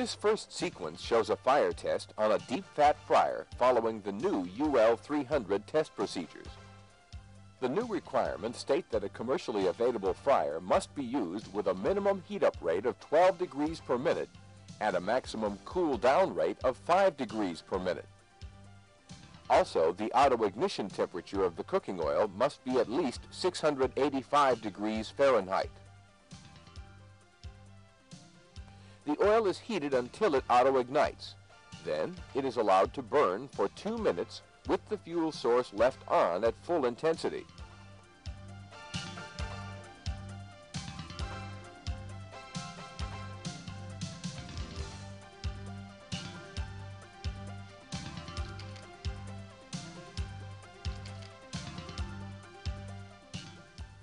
This first sequence shows a fire test on a deep fat fryer following the new UL 300 test procedures. The new requirements state that a commercially available fryer must be used with a minimum heat up rate of 12 degrees per minute and a maximum cool down rate of 5 degrees per minute. Also, the auto ignition temperature of the cooking oil must be at least 685 degrees Fahrenheit. The oil is heated until it auto ignites. Then it is allowed to burn for two minutes with the fuel source left on at full intensity.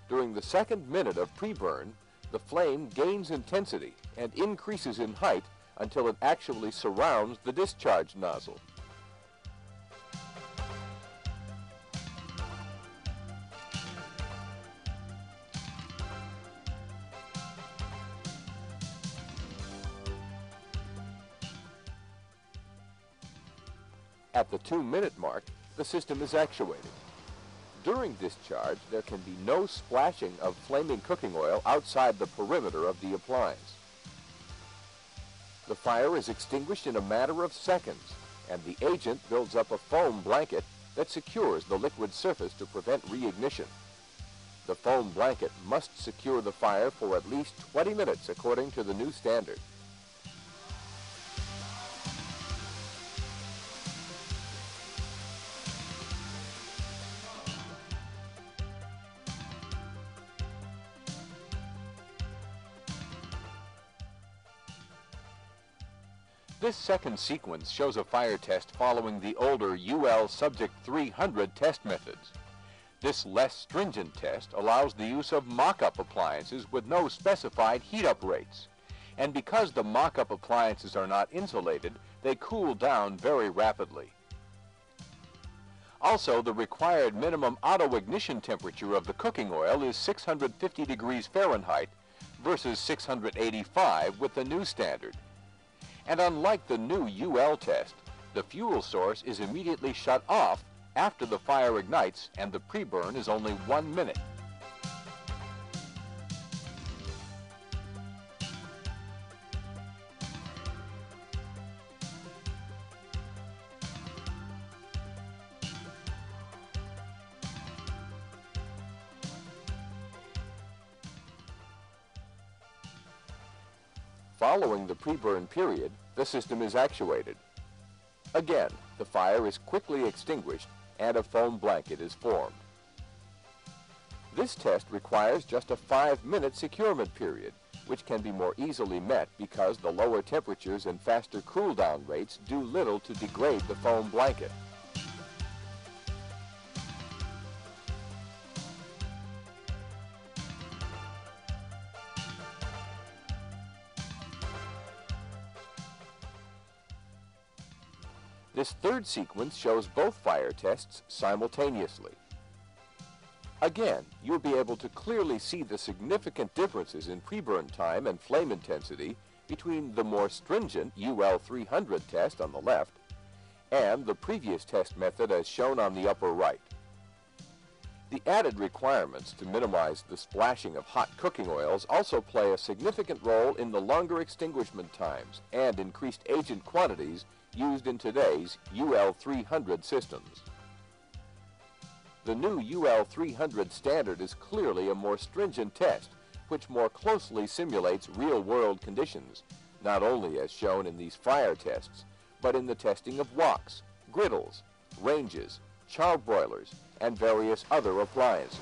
During the second minute of pre-burn, the flame gains intensity and increases in height until it actually surrounds the discharge nozzle. At the two-minute mark, the system is actuated. During discharge, there can be no splashing of flaming cooking oil outside the perimeter of the appliance. The fire is extinguished in a matter of seconds, and the agent builds up a foam blanket that secures the liquid surface to prevent reignition. The foam blanket must secure the fire for at least 20 minutes according to the new standard. This second sequence shows a fire test following the older UL Subject 300 test methods. This less stringent test allows the use of mock-up appliances with no specified heat-up rates. And because the mock-up appliances are not insulated, they cool down very rapidly. Also, the required minimum auto-ignition temperature of the cooking oil is 650 degrees Fahrenheit versus 685 with the new standard. And unlike the new UL test, the fuel source is immediately shut off after the fire ignites and the pre-burn is only one minute. Following the pre-burn period, the system is actuated. Again, the fire is quickly extinguished and a foam blanket is formed. This test requires just a five-minute securement period, which can be more easily met because the lower temperatures and faster cool-down rates do little to degrade the foam blanket. This third sequence shows both fire tests simultaneously. Again, you'll be able to clearly see the significant differences in pre-burn time and flame intensity between the more stringent UL 300 test on the left and the previous test method as shown on the upper right. The added requirements to minimize the splashing of hot cooking oils also play a significant role in the longer extinguishment times and increased agent quantities used in today's UL 300 systems. The new UL 300 standard is clearly a more stringent test, which more closely simulates real-world conditions, not only as shown in these fire tests, but in the testing of woks, griddles, ranges, charbroilers, and various other appliances.